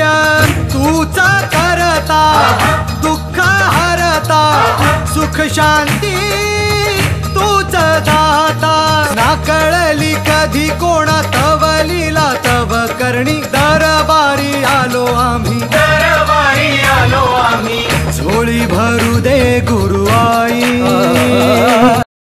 कृत्य तूच करता दुःख हरता सुख शांती तूच दाता. ना कळली कधी कोणा तव लीला तव करणी. दरबारी आलो आम्ही. दरबारी आलो आम्ही. झोळी भरू दे गुरु.